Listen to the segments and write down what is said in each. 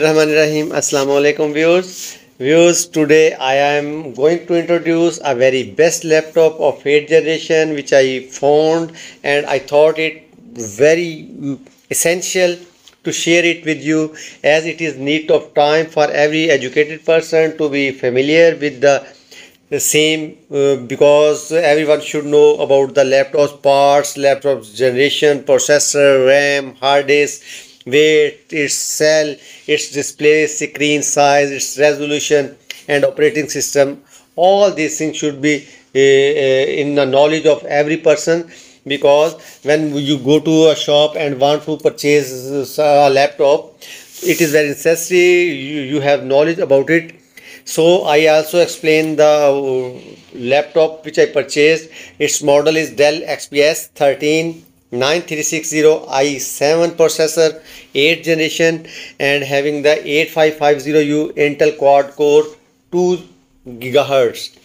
Rahim Assalamu alaikum viewers. Viewers today I am going to introduce a very best laptop of 8th generation which I found and I thought it very essential to share it with you as it is need of time for every educated person to be familiar with the, the same uh, because everyone should know about the laptop's parts laptop's generation processor ram hard disk weight, its cell, its display, screen size, its resolution and operating system. All these things should be uh, in the knowledge of every person because when you go to a shop and want to purchase a laptop, it is very necessary you, you have knowledge about it. So I also explain the uh, laptop which I purchased. Its model is Dell XPS 13 9360 i7 processor 8th generation and having the 8550u intel quad core 2 gigahertz.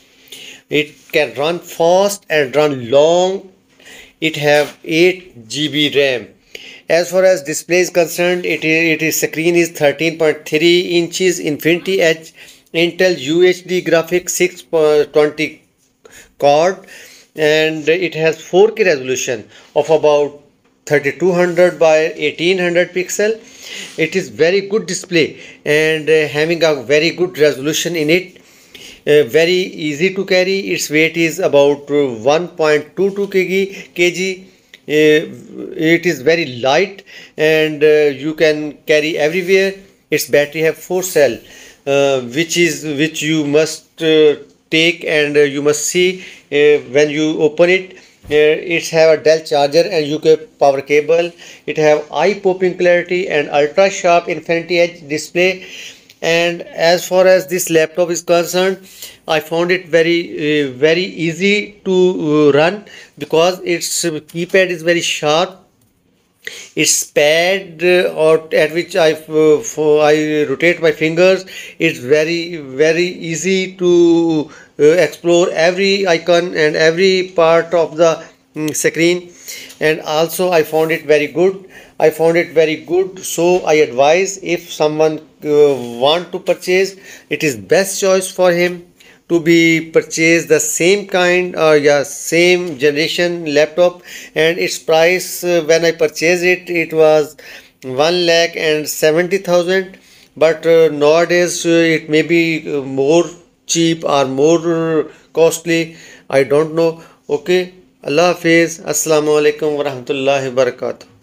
It can run fast and run long. It have 8 gb ram. As far as display is concerned it is, it is screen is 13.3 inches infinity edge intel uhd graphics 620 card and it has 4K resolution of about 3200 by 1800 pixel. It is very good display and uh, having a very good resolution in it uh, very easy to carry. Its weight is about 1.22 kg kg. Uh, it is very light and uh, you can carry everywhere. Its battery have four cell uh, which is which you must uh, take and uh, you must see uh, when you open it uh, it have a Dell charger and UK power cable. It have eye popping clarity and ultra sharp infinity edge display. And as far as this laptop is concerned I found it very uh, very easy to uh, run because its keypad is very sharp its pad uh, or at which I, uh, I rotate my fingers. It's very very easy to uh, explore every icon and every part of the um, screen. And also I found it very good. I found it very good so I advise if someone want to purchase it is best choice for him to be purchased the same kind or uh, yeah same generation laptop. And its price uh, when I purchased it it was 1 lakh and 70,000 but uh, nowadays uh, it may be uh, more cheap or more costly. I don't know. Okay. Allah Hafiz. Assalamu alaikum wa rahmatullahi wa barakatuh